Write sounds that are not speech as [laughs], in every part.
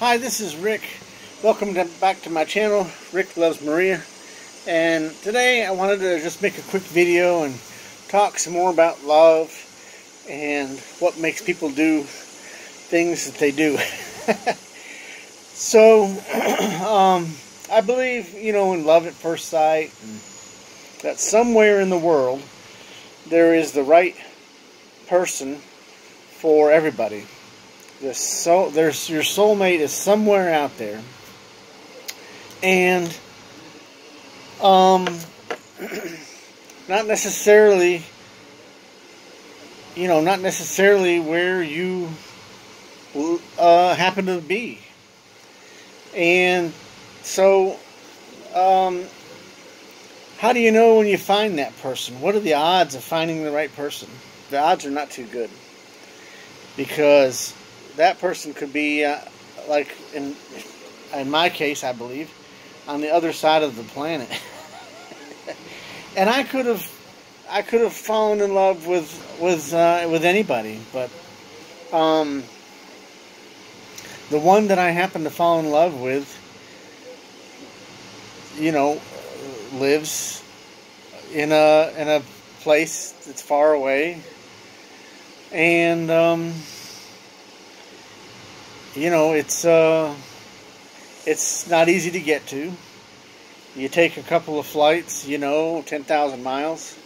Hi, this is Rick. Welcome to, back to my channel, Rick Loves Maria. And today I wanted to just make a quick video and talk some more about love and what makes people do things that they do. [laughs] so, [clears throat] um, I believe, you know, in love at first sight, that somewhere in the world there is the right person for everybody. The soul, there's your soulmate is somewhere out there, and um, [clears throat] not necessarily, you know, not necessarily where you uh, happen to be, and so, um, how do you know when you find that person? What are the odds of finding the right person? The odds are not too good because that person could be uh, like in in my case, I believe, on the other side of the planet, [laughs] and I could have I could have fallen in love with with uh, with anybody, but um, the one that I happened to fall in love with, you know, lives in a in a place that's far away, and um, you know, it's uh, it's not easy to get to. You take a couple of flights, you know, 10,000 miles,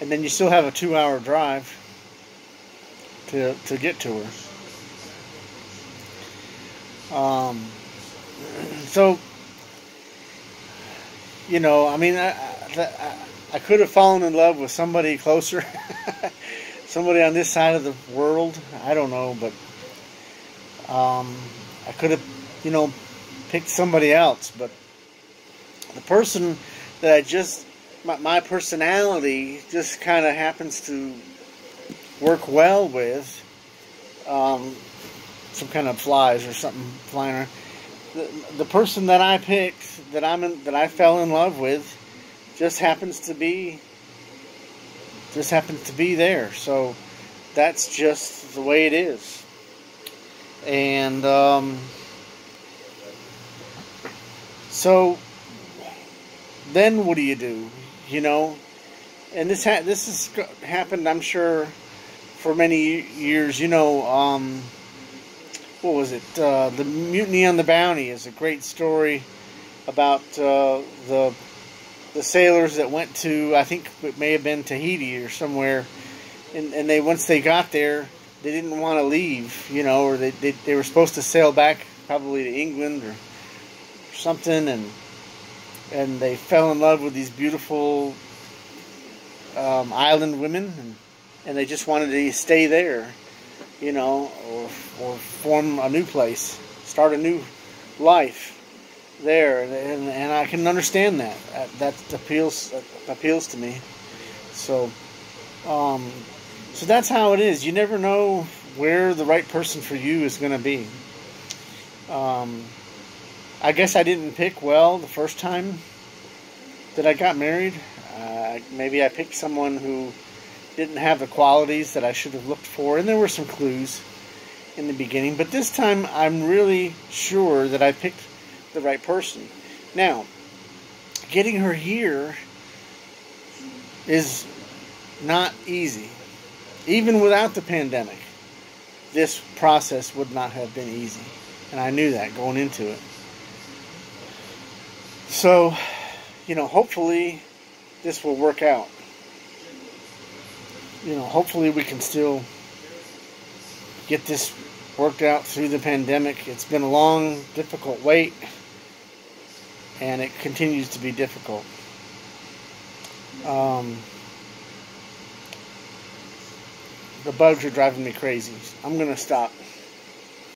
and then you still have a two-hour drive to to get to her. Um, [clears throat] so, you know, I mean, I, I, I could have fallen in love with somebody [laughs] closer, somebody on this side of the world. I don't know, but um, I could have, you know, picked somebody else, but the person that I just, my, my personality just kind of happens to work well with um, some kind of flies or something flying around. The, the person that I picked, that I'm in, that I fell in love with, just happens to be, just happens to be there. So that's just the way it is. And um, so then what do you do? You know, and this ha- this has happened, I'm sure, for many years. You know, um, what was it? Uh, the Mutiny on the Bounty is a great story about uh, the the sailors that went to I think it may have been Tahiti or somewhere, and, and they once they got there they didn't want to leave, you know, or they, they, they were supposed to sail back probably to England or something, and and they fell in love with these beautiful um, island women, and, and they just wanted to stay there, you know, or or form a new place, start a new life there, and, and, I can understand that. that. Appeals appeals to me. So. Um, so that's how it is. You never know where the right person for you is going to be. Um, I guess I didn't pick well the first time that I got married. Uh, maybe I picked someone who didn't have the qualities that I should have looked for, and there were some clues in the beginning. But this time, I'm really sure that I picked the right person. Now, getting her here is not easy. Even without the pandemic, this process would not have been easy. And I knew that going into it. So, you know, hopefully this will work out. You know, hopefully we can still get this worked out through the pandemic. It's been a long, difficult wait, and it continues to be difficult. Um, the bugs are driving me crazy. I'm going to stop.